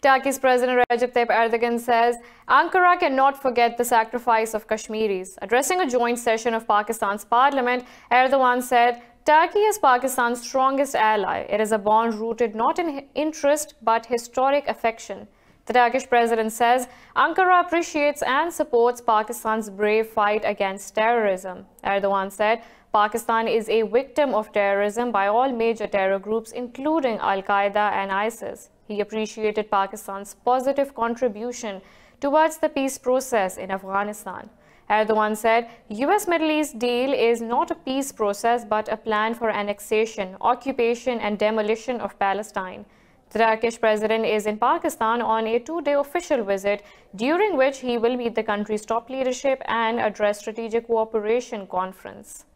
Turkey's President Recep Tayyip Erdogan says Ankara cannot forget the sacrifice of Kashmiris. Addressing a joint session of Pakistan's parliament, Erdogan said, Turkey is Pakistan's strongest ally. It is a bond rooted not in interest but historic affection. The Turkish president says Ankara appreciates and supports Pakistan's brave fight against terrorism. Erdogan said Pakistan is a victim of terrorism by all major terror groups including Al-Qaeda and ISIS. He appreciated Pakistan's positive contribution towards the peace process in Afghanistan. Erdogan said, US-Middle East deal is not a peace process but a plan for annexation, occupation and demolition of Palestine. The Turkish president is in Pakistan on a two-day official visit, during which he will meet the country's top leadership and address strategic cooperation conference.